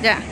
Yeah.